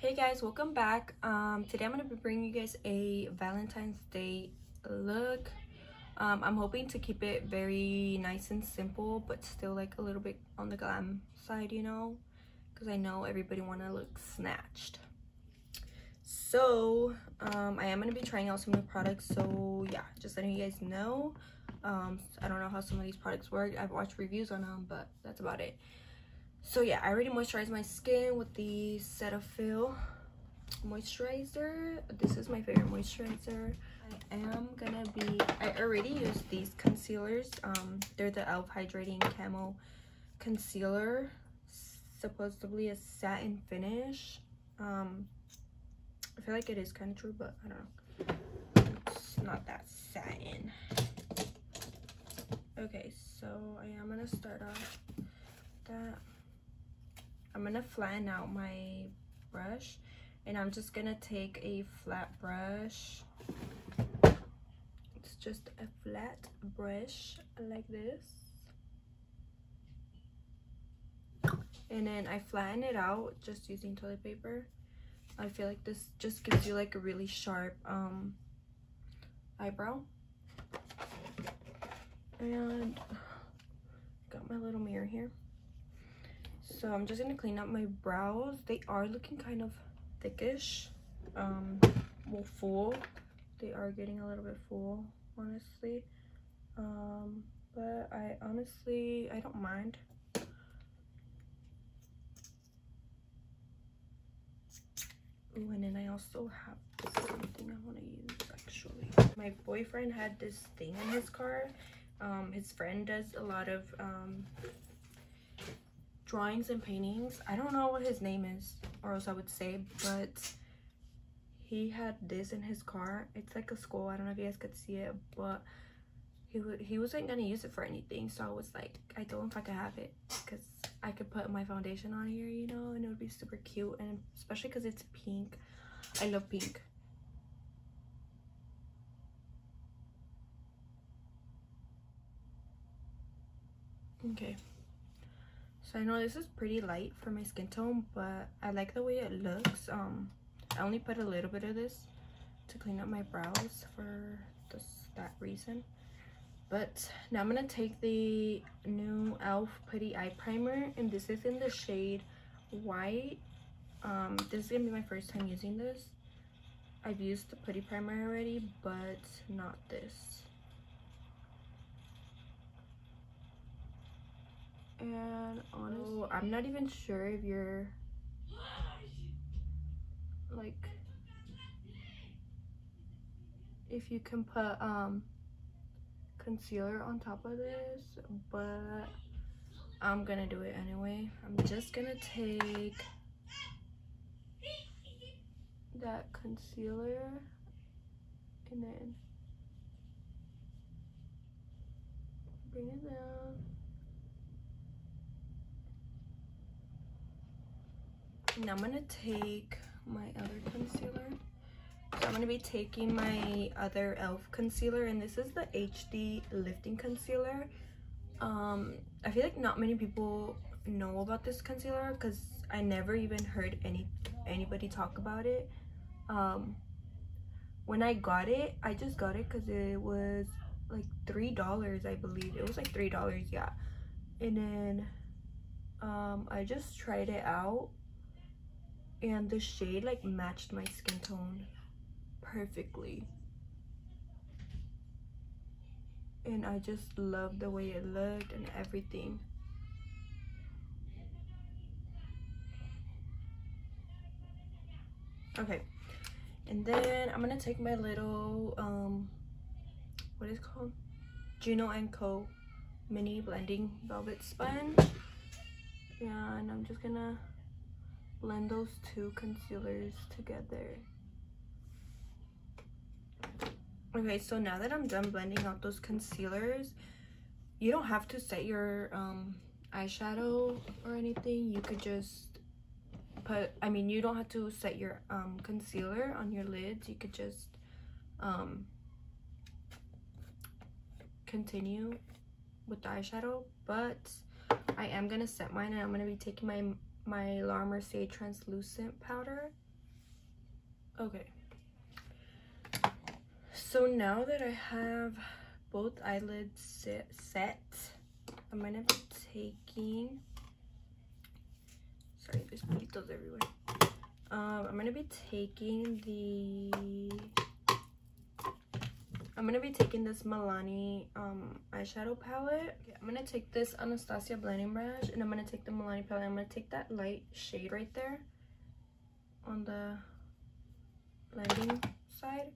hey guys welcome back. Um today i'm gonna be bringing you guys a valentine's day look. Um i'm hoping to keep it very nice and simple but still like a little bit on the glam side you know? Because i know everybody want to look snatched. So um i am going to be trying out some new products so yeah just letting you guys know. Um i don't know how some of these products work. I've watched reviews on them but that's about it so yeah i already moisturized my skin with the cetaphil moisturizer. This is my favorite moisturizer. I am gonna be i already used these concealers. Um they're the elf hydrating camo concealer supposedly a satin finish. Um i feel like it is kind of true but i don't know. It's not that satin. Okay so i am gonna start off that i'm gonna flatten out my brush and i'm just gonna take a flat brush. It's just a flat brush like this. And then i flatten it out just using toilet paper. I feel like this just gives you like a really sharp um eyebrow. And got my little mirror here so i'm just gonna clean up my brows. They are looking kind of thickish. Um well full. They are getting a little bit full honestly. Um but i honestly i don't mind. Ooh, and then i also have something i want to use actually. My boyfriend had this thing in his car. Um his friend does a lot of um drawings and paintings. I don't know what his name is or else i would say but he had this in his car. It's like a skull i don't know if you guys could see it but he, he wasn't gonna use it for anything so i was like i told him if i could have it because i could put my foundation on here you know and it would be super cute and especially because it's pink. I love pink. Okay so i know this is pretty light for my skin tone but i like the way it looks. Um i only put a little bit of this to clean up my brows for this that reason. But now i'm gonna take the new elf putty eye primer and this is in the shade white. Um this is gonna be my first time using this. I've used the putty primer already but not this and honestly i'm not even sure if you're like if you can put um concealer on top of this but i'm gonna do it anyway. I'm just gonna take that concealer and then bring it down Now I'm gonna take my other concealer. So I'm gonna be taking my other e.l.f. concealer and this is the HD Lifting Concealer. Um, I feel like not many people know about this concealer because I never even heard any anybody talk about it. Um, when I got it, I just got it because it was like three dollars I believe it was like three dollars yeah and then um I just tried it out and the shade like matched my skin tone perfectly. And I just loved the way it looked and everything. Okay. And then I'm gonna take my little um what is called? Juno and Co. Mini blending velvet sponge. And I'm just gonna blend those two concealers together. Okay so now that i'm done blending out those concealers you don't have to set your um eyeshadow or anything. You could just put i mean you don't have to set your um concealer on your lids. You could just um continue with the eyeshadow. But i am gonna set mine and i'm gonna be taking my my Laura Mercier translucent powder Okay. So now that I have both eyelids set, I'm gonna be taking, sorry, there's pelitos everywhere. Um, I'm gonna be taking the, I'm gonna be taking this Milani um, eyeshadow palette. Okay, I'm gonna take this Anastasia blending brush and I'm gonna take the Milani palette. I'm gonna take that light shade right there on the blending side.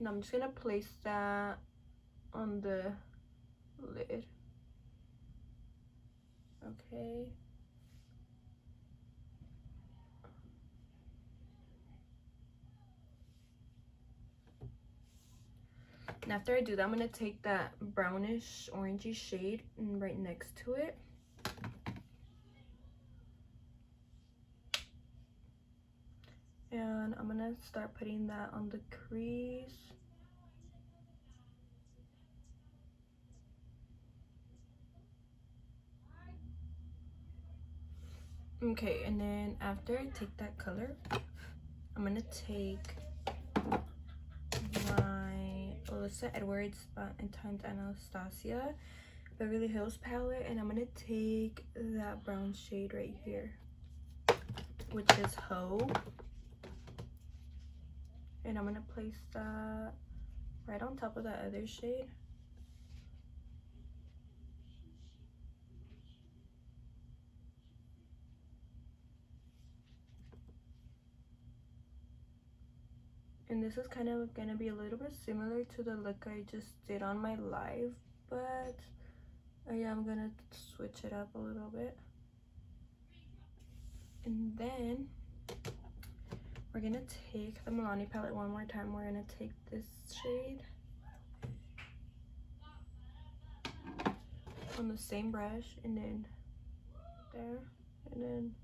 And I'm just gonna place that on the lid. Okay. And after I do that, I'm going to take that brownish orangey shade right next to it. And I'm going to start putting that on the crease. Okay, and then after I take that color, I'm going to take Alyssa Edwards uh, and Times Anastasia Beverly Hills palette, and I'm to take that brown shade right here, which is Ho. And I'm to place that right on top of that other shade. And this is kind of gonna be a little bit similar to the look I just did on my live but uh, I am gonna switch it up a little bit. And then we're gonna take the Milani palette one more time. We're gonna take this shade on the same brush and then there and then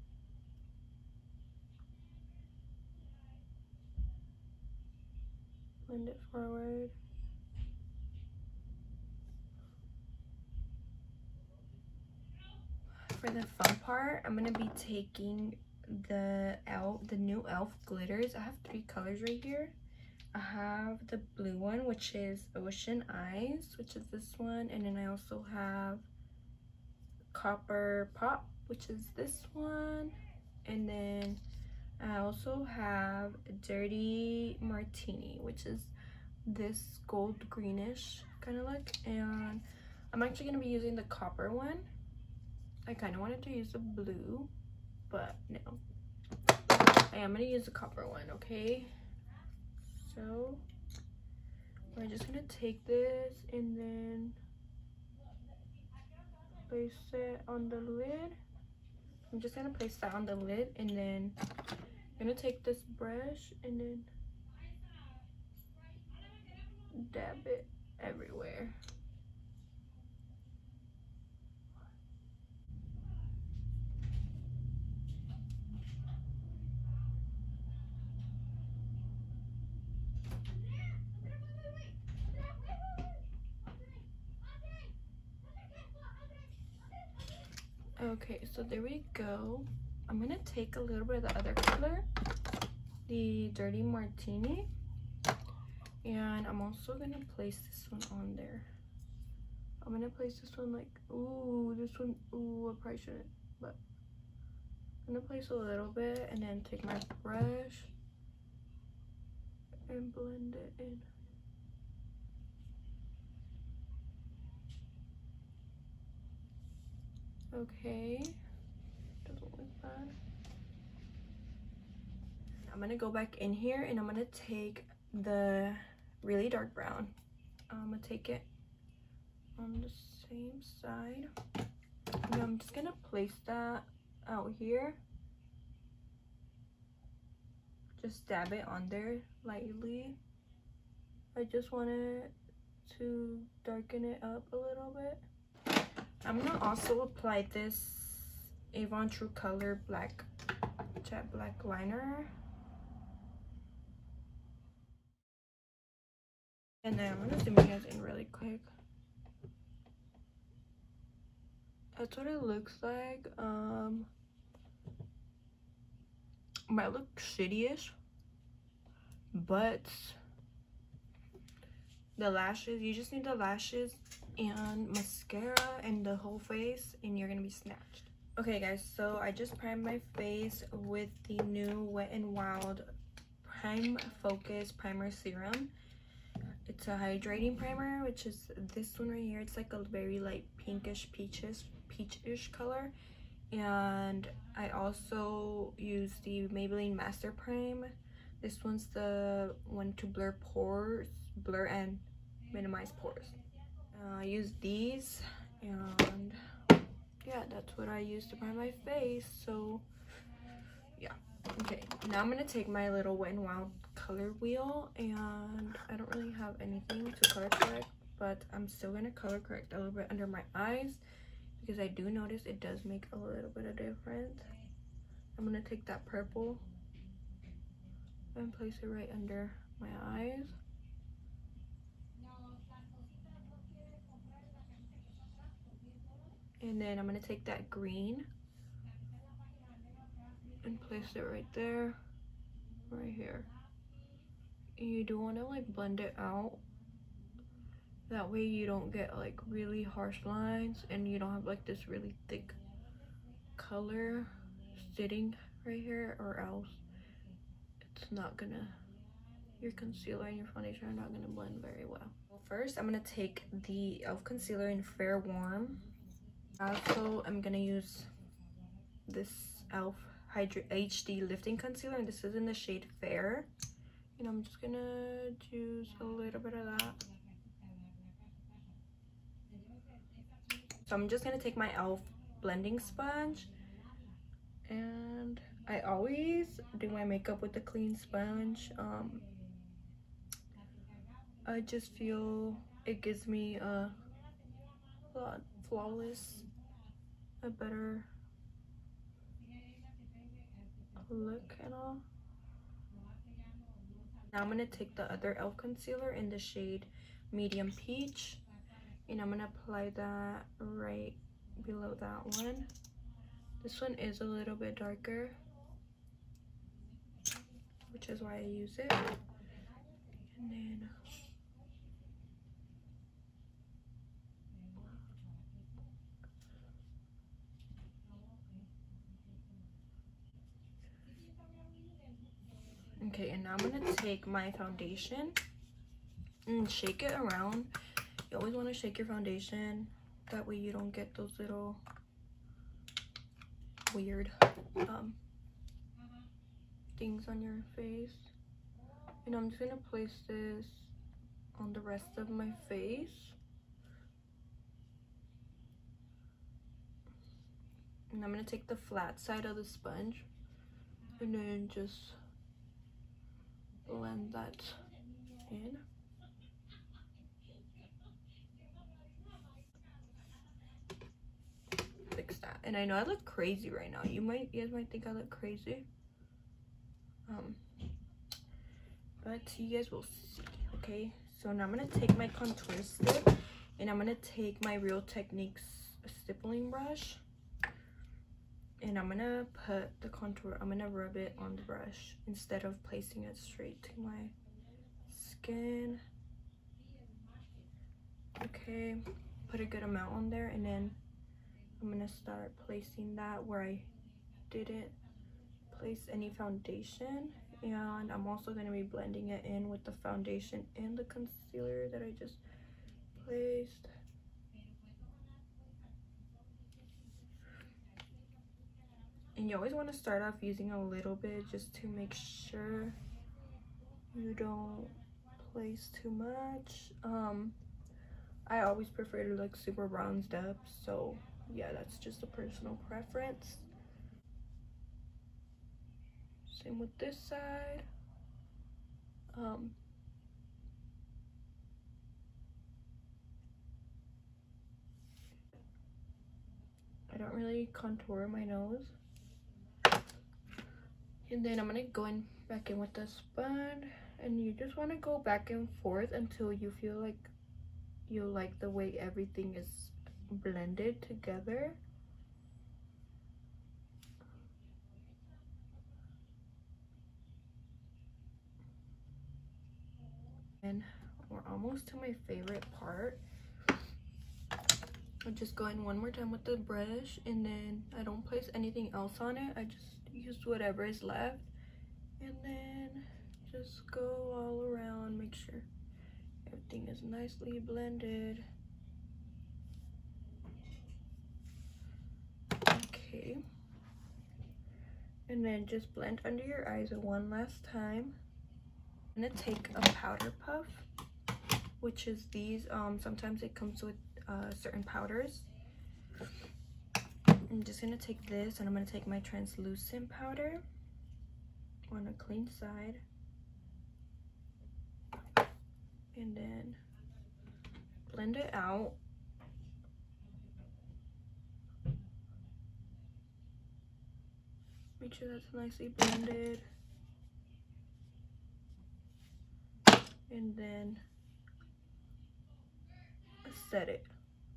blend it forward. For the fun part, I'm going to be taking the elf the new elf glitters. I have three colors right here. I have the blue one which is ocean eyes which is this one and then i also have copper pop which is this one. And then I also have a Dirty Martini, which is this gold greenish kind of look. And I'm actually going to be using the copper one. I kind of wanted to use the blue, but no. I am going to use the copper one, okay? So, we're just going to take this and then place it on the lid. I'm just to place that on the lid and then I'm gonna take this brush and then dab it everywhere. So there we go. I'm gonna take a little bit of the other color, the Dirty Martini, and I'm also gonna place this one on there. I'm gonna place this one like, ooh, this one, ooh, I probably shouldn't, but I'm gonna place a little bit and then take my brush and blend it in. Okay. I'm gonna go back in here and I'm gonna take the really dark brown. I'm gonna take it on the same side. And I'm just gonna place that out here. Just dab it on there lightly. I just wanted to darken it up a little bit. I'm gonna also apply this Avon True Color Black Jet Black Liner. And then I'm gonna zoom you guys in really quick. That's what it looks like. Um, might look shitty-ish, but the lashes you just need the lashes and mascara and the whole face and you're gonna be snatched okay guys so i just primed my face with the new wet and wild prime focus primer serum. It's a hydrating primer which is this one right here. It's like a very light pinkish peaches peachish color. And i also use the maybelline master prime. This one's the one to blur pores blur and minimize pores. Uh, i use these and yeah that's what i use to prime my face so yeah. Okay now i'm gonna take my little wet and wild color wheel and i don't really have anything to color correct but i'm still gonna color correct a little bit under my eyes because i do notice it does make a little bit of difference. I'm gonna take that purple and place it right under my eyes and then I'm gonna take that green and place it right there right here. You do want to like blend it out. That way you don't get like really harsh lines and you don't have like this really thick color sitting right here or else it's not gonna your concealer and your foundation are not gonna blend very well. well first i'm gonna take the elf concealer in fair warm also i'm gonna use this elf hydra hd lifting concealer and this is in the shade fair. And i'm just gonna use a little bit of that. So i'm just gonna take my elf blending sponge and i always do my makeup with a clean sponge. Um i just feel it gives me a lot flawless a better look and all. Now I'm going to take the other e.l.f. concealer in the shade Medium Peach. And I'm going to apply that right below that one. This one is a little bit darker. Which is why I use it. And then okay and now i'm gonna take my foundation and shake it around. You always want to shake your foundation. That way you don't get those little weird um, things on your face. And i'm just gonna place this on the rest of my face. And i'm gonna take the flat side of the sponge and then just blend that in. Fix that. And I know I look crazy right now. You might, you guys might think I look crazy. Um, but you guys will see, okay? So now I'm going to take my contour stick and I'm going to take my Real Techniques stippling brush and I'm gonna put the contour I'm gonna rub it on the brush instead of placing it straight to my skin. Okay put a good amount on there and then I'm gonna start placing that where I didn't place any foundation. And I'm also to be blending it in with the foundation and the concealer that I just placed and you always want to start off using a little bit just to make sure you don't place too much. Um i always prefer to look super bronzed up so yeah that's just a personal preference. Same with this side. Um I don't really contour my nose and then i'm gonna go in back in with the sponge and you just want to go back and forth until you feel like you like the way everything is blended together then we're almost to my favorite part. I just go in one more time with the brush and then I don't place anything else on it. I just use whatever is left and then just go all around, make sure everything is nicely blended. Okay. And then just blend under your eyes one last time. I'm gonna take a powder puff, which is these. Um, sometimes it comes with uh, certain powders. I'm just gonna take this and I'm gonna take my translucent powder on a clean side. And then blend it out. Make sure that's nicely blended. And then set it.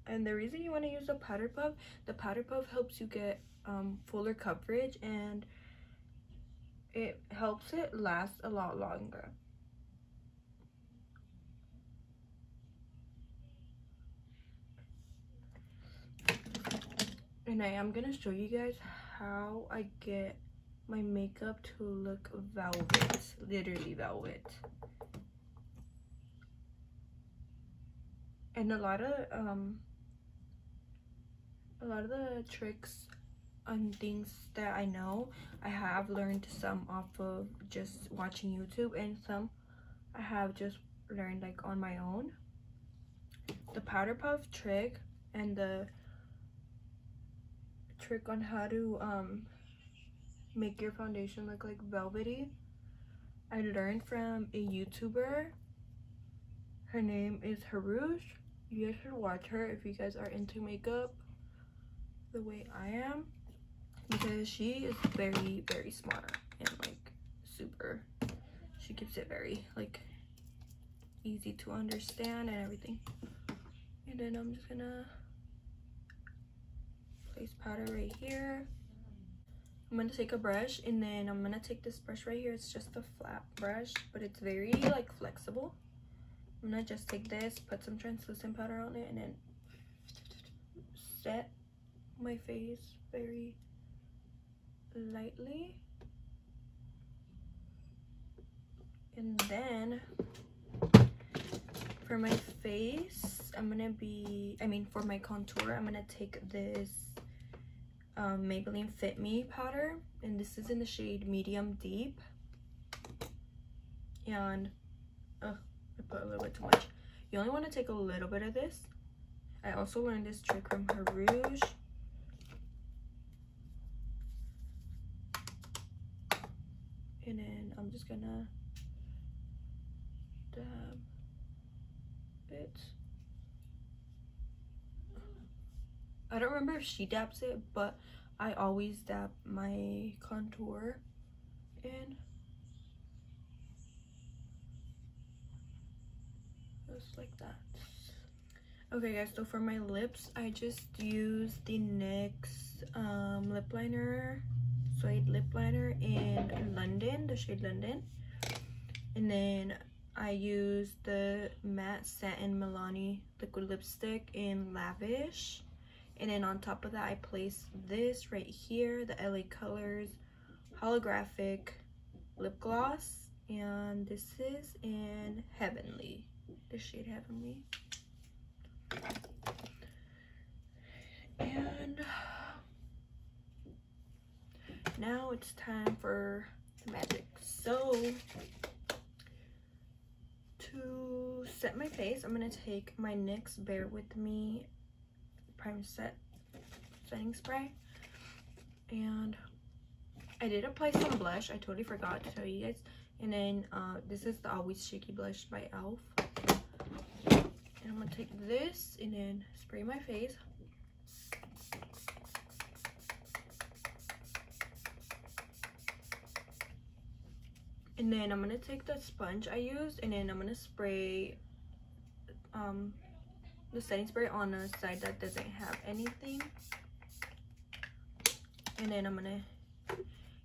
And the reason you want to use the powder puff, the powder puff helps you get um, fuller coverage and it helps it last a lot longer. And I am to show you guys how I get my makeup to look velvet, literally velvet. And a lot of um a lot of the tricks and things that I know, I have learned some off of just watching YouTube and some I have just learned like on my own. The powder puff trick and the trick on how to um, make your foundation look like velvety. I learned from a YouTuber. Her name is Harush. You guys should watch her if you guys are into makeup the way I am. Because she is very, very smart and like super. She keeps it very like easy to understand and everything. And then I'm just gonna place powder right here. I'm gonna take a brush and then I'm gonna take this brush right here. It's just a flat brush, but it's very like flexible. I'm gonna just take this, put some translucent powder on it, and then set my face very lightly. And then for my face, I'm gonna be, I mean for my contour, I'm gonna take this um, Maybelline Fit Me powder. And this is in the shade Medium Deep. And, oh, I put a little bit too much. You only want to take a little bit of this. I also learned this trick from Harush. And then I'm just gonna dab it. I don't remember if she dabs it, but I always dab my contour in. Just like that. Okay guys, so for my lips, I just use the NYX um, lip liner, suede lip liner in London, the shade London. And then I use the matte satin Milani liquid lipstick in Lavish and then on top of that, I place this right here, the LA Colors holographic lip gloss. And this is in Heavenly, the shade Heavenly. And now it's time for the magic. So to set my face, I'm to take my NYX Bare With Me prime set setting spray. And I did apply some blush. I totally forgot to tell you guys. And then uh, this is the always shaky blush by elf and I'm gonna take this and then spray my face. And then I'm gonna take the sponge I used and then I'm gonna spray um, the setting spray on a side that doesn't have anything. And then I'm gonna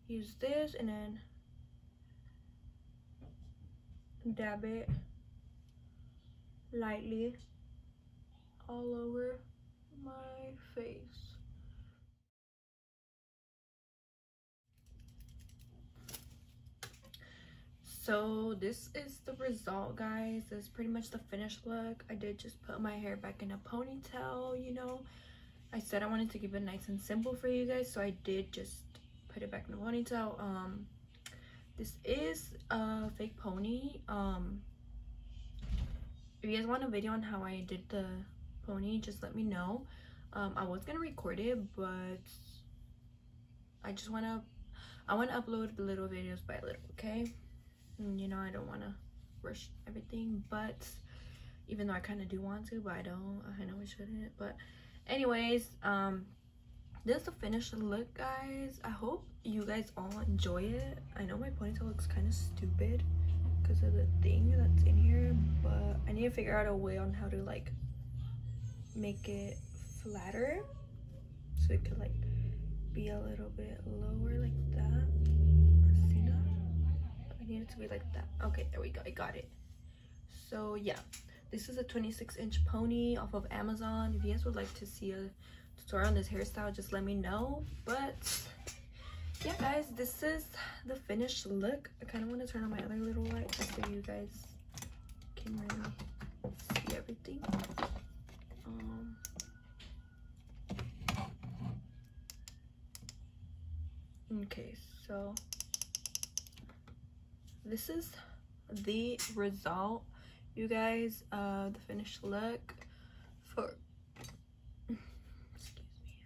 use this and then dab it lightly all over my face. So this is the result guys. This is pretty much the finished look. I did just put my hair back in a ponytail you know. I said i wanted to keep it nice and simple for you guys so i did just put it back in a ponytail. Um this is a fake pony. Um if you guys want a video on how i did the pony just let me know. Um i was gonna record it but i just want to i want to upload little videos by little okay and, you know i don't want to rush everything but even though i kind of do want to but i don't i know i shouldn't but anyways um this is the finished look guys. I hope you guys all enjoy it. I know my ponytail looks kind of stupid because of the thing that's in here but i need to figure out a way on how to like make it flatter so it could like be a little bit lower like that I need it to be like that. Okay, there we go. I got it. So yeah, this is a 26 inch pony off of Amazon. If you guys would like to see a tutorial on this hairstyle, just let me know. But yeah, guys, this is the finished look. I kind of want to turn on my other little light just so you guys can really see everything. Um, okay, so this is the result you guys uh the finished look for excuse me.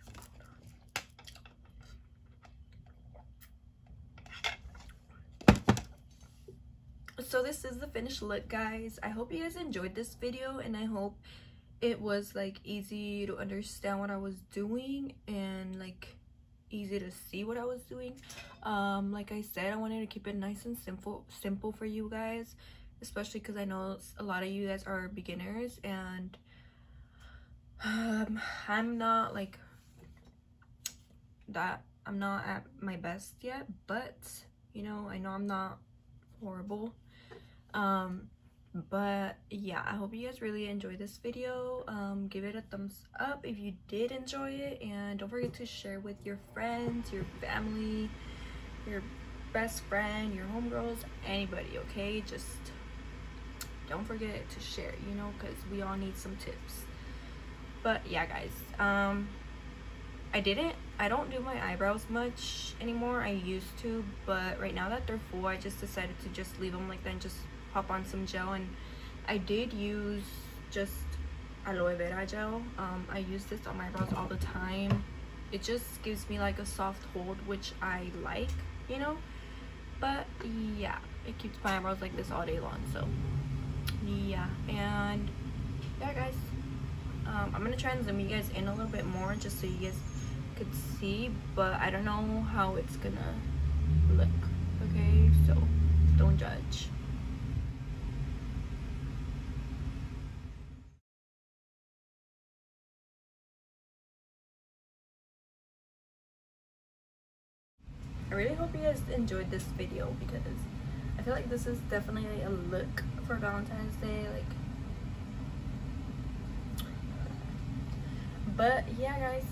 So this is the finished look guys. I hope you guys enjoyed this video and i hope it was like easy to understand what i was doing and like easy to see what I was doing. Um, like I said, I wanted to keep it nice and simple, simple for you guys, especially because I know a lot of you guys are beginners and um, I'm not like that. I'm not at my best yet, but you know, I know I'm not horrible. Um, but yeah i hope you guys really enjoyed this video. Um give it a thumbs up if you did enjoy it. And don't forget to share with your friends your family your best friend your homegirls anybody okay? Just don't forget to share you know because we all need some tips. But yeah guys um i didn't i don't do my eyebrows much anymore. I used to but right now that they're full i just decided to just leave them like that and just pop on some gel and I did use just aloe vera gel. Um, I use this on my brows all the time. It just gives me like a soft hold which I like you know? But yeah it keeps my eyebrows like this all day long so yeah and yeah guys um, I'm gonna try and zoom you guys in a little bit more just so you guys could see but I don't know how it's gonna look okay? So don't judge I really hope you guys enjoyed this video because I feel like this is definitely a look for Valentine's Day like but yeah guys